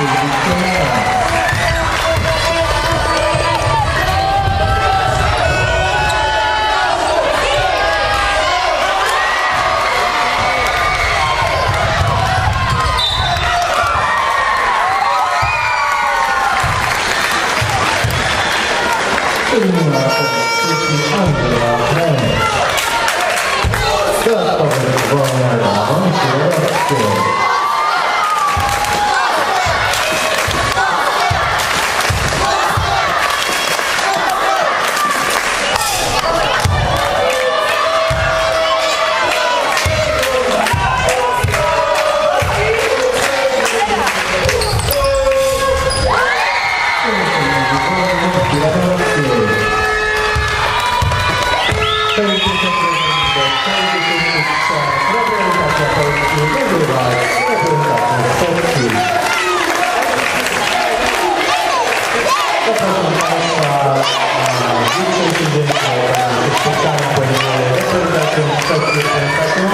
Inna espectáculo